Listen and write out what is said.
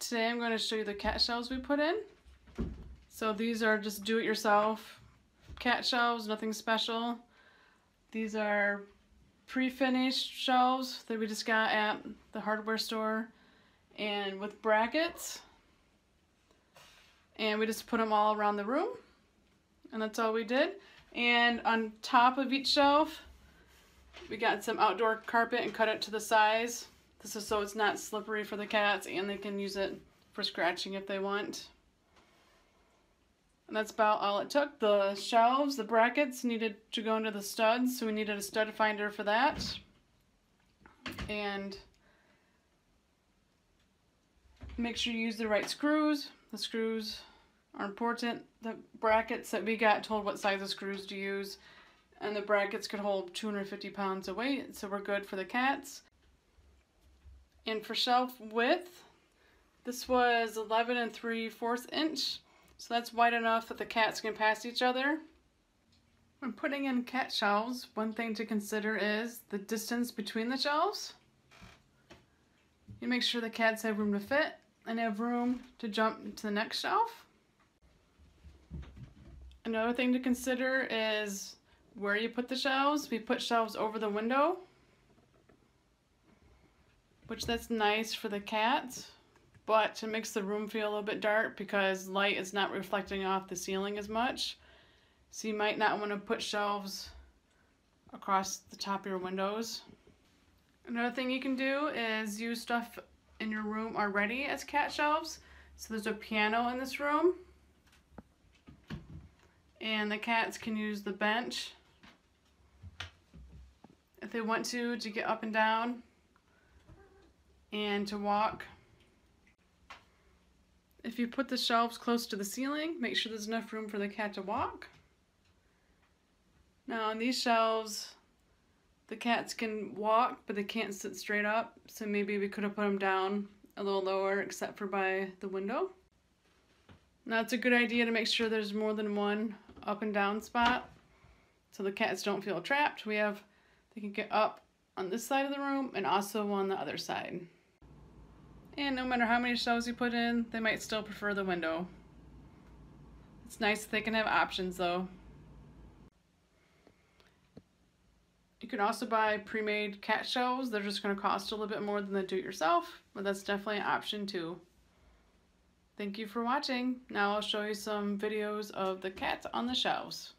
Today I'm going to show you the cat shelves we put in. So these are just do-it-yourself cat shelves, nothing special. These are pre-finished shelves that we just got at the hardware store and with brackets. And we just put them all around the room and that's all we did. And on top of each shelf, we got some outdoor carpet and cut it to the size. This is so it's not slippery for the cats and they can use it for scratching if they want. And that's about all it took. The shelves, the brackets needed to go into the studs, so we needed a stud finder for that. And make sure you use the right screws. The screws are important. The brackets that we got told what size of screws to use. And the brackets could hold 250 pounds of weight, so we're good for the cats. And for shelf width, this was 11 and 3 fourths inch. So that's wide enough that the cats can pass each other. When putting in cat shelves, one thing to consider is the distance between the shelves. You make sure the cats have room to fit and have room to jump to the next shelf. Another thing to consider is where you put the shelves. We put shelves over the window, which that's nice for the cats but it makes the room feel a little bit dark because light is not reflecting off the ceiling as much. So you might not want to put shelves across the top of your windows. Another thing you can do is use stuff in your room already as cat shelves. So there's a piano in this room. And the cats can use the bench if they want to to get up and down and to walk. If you put the shelves close to the ceiling, make sure there's enough room for the cat to walk. Now on these shelves, the cats can walk, but they can't sit straight up, so maybe we could have put them down a little lower except for by the window. Now it's a good idea to make sure there's more than one up and down spot so the cats don't feel trapped. We have, they can get up on this side of the room and also on the other side. And no matter how many shelves you put in, they might still prefer the window. It's nice they can have options though. You can also buy pre-made cat shelves. They're just going to cost a little bit more than the do-it-yourself, but that's definitely an option too. Thank you for watching. Now I'll show you some videos of the cats on the shelves.